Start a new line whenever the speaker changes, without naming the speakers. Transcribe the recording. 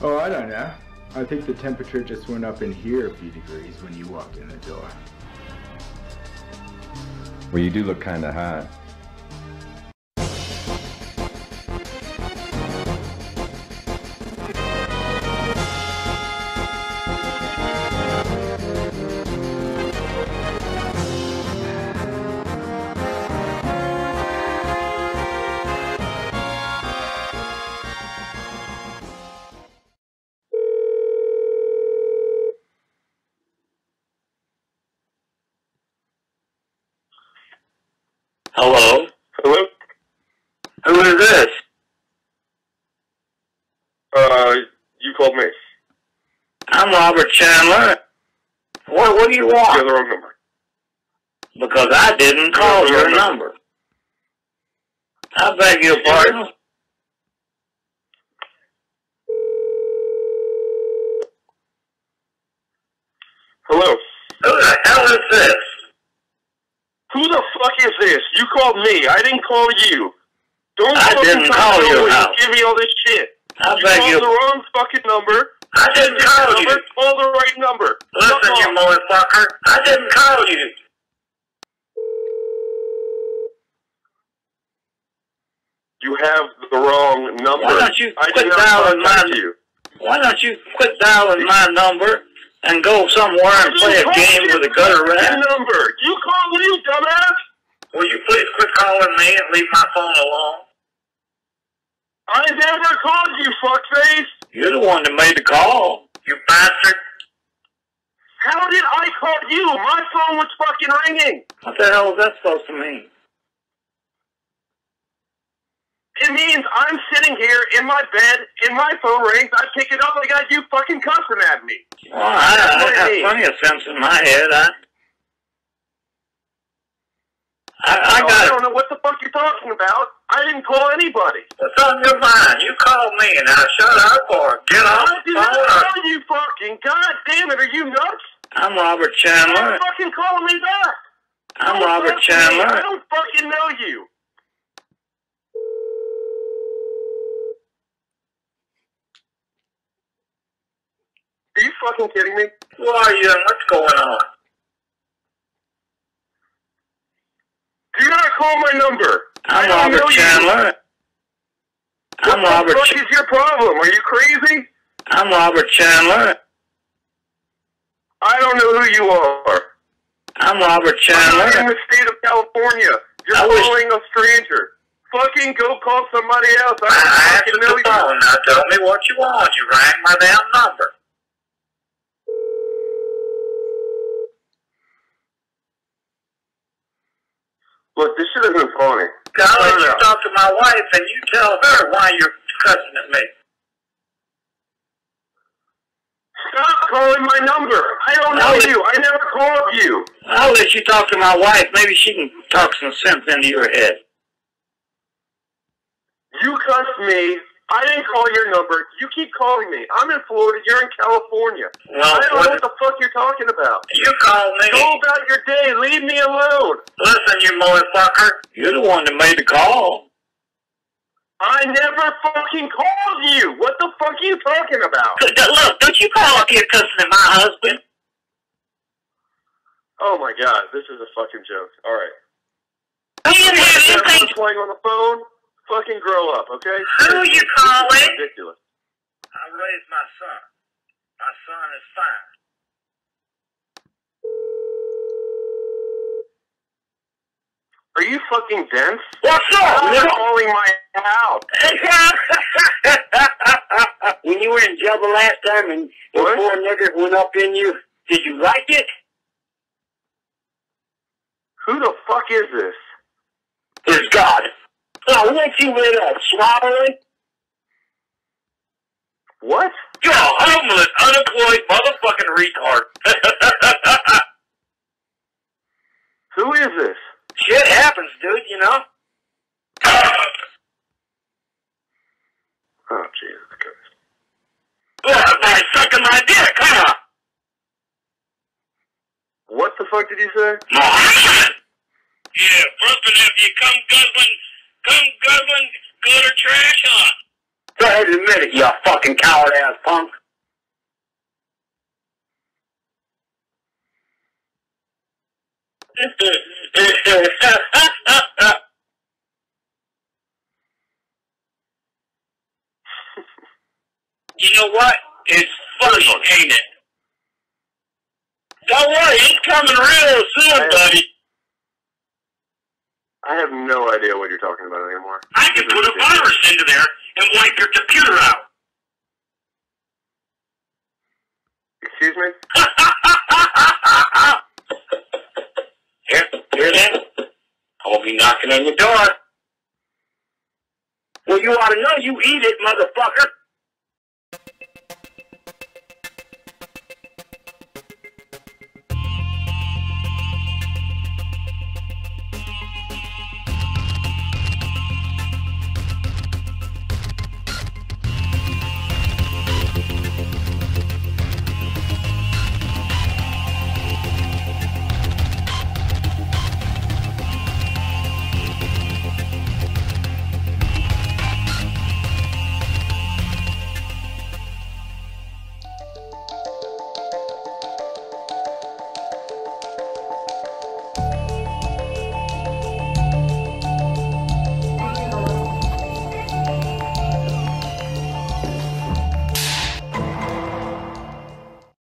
Oh, I don't know. I think the temperature just went up in here a few degrees when you walked in the door.
Well, you do look kind of hot.
Hello?
Hello?
Who is this?
Uh, you called me.
I'm Robert Chandler. What, what do you want?
You have the wrong number.
Because I didn't call your
right.
number. I beg your pardon?
Hello?
Who the hell is this?
Who the fuck is this? You called me. I didn't call you. Don't
I didn't call you,
and Give me all this shit.
I
You called
your...
the wrong fucking number.
I didn't call
the
you.
Call the right number.
Listen, you motherfucker. I didn't call you.
You have the wrong number.
Why don't you
I
quit dialing my-
you.
Why don't you quit dialing my number and go somewhere and play a game with a gutter rat?
number. You called me, dumbass.
Please quit calling me and leave my phone alone?
I never called you, fuckface.
You're the one that made the call. You bastard.
How did I call you? My phone was fucking ringing.
What the hell is that supposed to mean?
It means I'm sitting here in my bed, and my phone rings. I pick it up. I got you fucking cussing at me.
Well, I, I
what
have plenty of sense in my head. I, I, I
Oh, I don't know what the fuck you're talking about. I didn't call anybody.
What's on your mind? You called me. And I shut up or get off
I did not. Call you fucking. God damn it, are you nuts?
I'm Robert Chandler.
fucking call me back.
I'm
Don't
Robert
Chandler. me. I don't fucking know you. Are you fucking kidding me?
Who are you and what's going on?
Do not call my number. I
I'm
don't know
Robert. Chandler. I'm
what
Robert.
the fuck
Ch-
is your problem? Are you crazy?
I'm Robert Chandler.
I don't know who you are.
I'm Robert Chandler.
I'm in the state of California. You're
I
calling a stranger. Fucking go call somebody else. I
I
don't know
the phone. Now tell me what you want. You rang my damn number.
Look, this shit isn't funny.
I'll let you talk to my wife and you tell her why you're cussing at me.
Stop calling my number. I don't know
No.
you. I never called you.
I'll let you talk to my wife. Maybe she can talk some sense into your head.
You cussed me. I didn't call your number. You keep calling me. I'm in Florida. You're in California.
Well,
I don't know
what-
the fuck you're talking about.
You called me.
Go about your day. Leave me alone.
Listen, you motherfucker. You're the one that made the call.
I never fucking called you. What the fuck are you talking about?
Look, don't you call up here cussing at my husband.
Oh my god, this is a fucking joke. All right.
We didn't have anything.
playing on the phone. Fucking grow up, okay?
Who are you calling?
Ridiculous.
I raised my son. My son is fine.
Are you fucking dense?
What's
I'm
up?
calling my house.
when you were in jail the last time and the four nigger went up in you, did you like it?
Who the fuck is this?
It's God. Oh, weren't you with uh, Swabberly?
What?
You're a homeless, unemployed motherfucking retard.
Who is this?
Shit happens, dude, you know?
Oh, Jesus Christ.
Well, by sucking my dick, huh?
What the fuck did you say?
Mohammed! Yeah, Brooklyn, if you come guzzling, come guzzling gutter trash, huh?
Go ahead and admit it, you fucking coward ass punk. you know what? It's funny, ain't it? Don't worry, it's coming real soon, buddy.
I have no idea what you're talking about anymore.
I can put a virus into there and wipe your computer out.
Excuse me?
Here, hear that? I'll be knocking on your door. Well, you ought to know you eat it, motherfucker.